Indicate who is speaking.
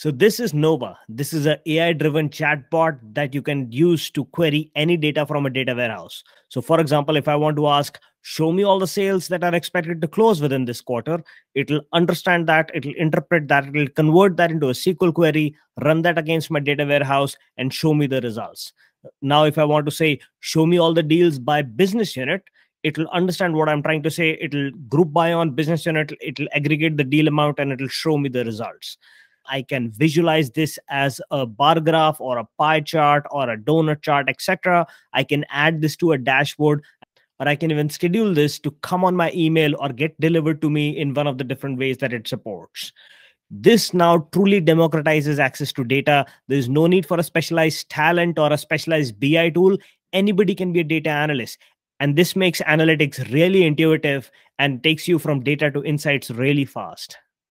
Speaker 1: So this is Nova. This is an AI-driven chatbot that you can use to query any data from a data warehouse. So for example, if I want to ask, show me all the sales that are expected to close within this quarter, it'll understand that, it'll interpret that, it'll convert that into a SQL query, run that against my data warehouse, and show me the results. Now, if I want to say, show me all the deals by business unit, it'll understand what I'm trying to say. It'll group by on business unit, it'll aggregate the deal amount, and it'll show me the results. I can visualize this as a bar graph or a pie chart or a donut chart, etc. I can add this to a dashboard or I can even schedule this to come on my email or get delivered to me in one of the different ways that it supports. This now truly democratizes access to data. There's no need for a specialized talent or a specialized BI tool. Anybody can be a data analyst. And this makes analytics really intuitive and takes you from data to insights really fast.